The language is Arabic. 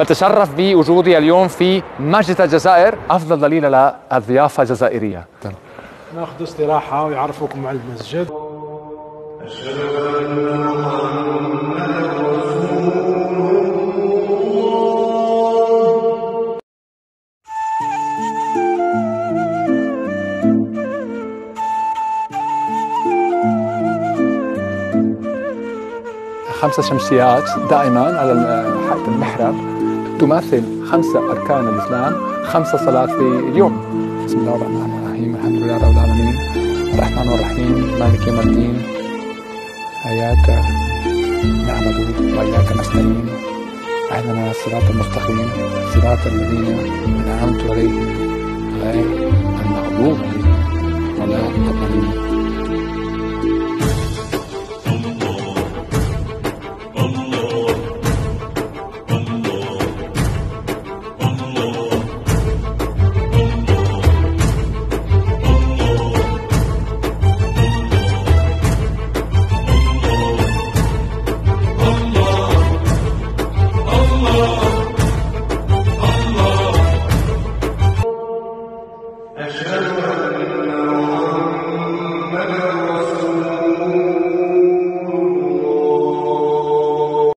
بتشرف بوجودي اليوم في مسجد الجزائر. أفضل دليل للضيافة الجزائرية. ناخذ استراحة ويعرفوكم على المسجد. أشهد أن محمدا خمسة شمسيات دائما على حائط المحراب. تماثل خمسة أركان الإسلام خمسة صلاة في اليوم. بسم الله الرحمن الرحيم الحمد لله رب العالمين. الرحمن الرحيم مالك يوم الدين. إياك نعبد وإياك نستعين. أهدنا الصراط المستقيم. صراط الذين أنعمت عليهم غير المغضوب عليهم ولا الضالين. Yeah.